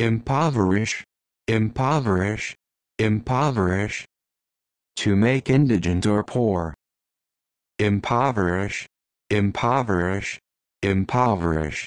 impoverish, impoverish, impoverish. To make indigent or poor. Impoverish, impoverish, impoverish.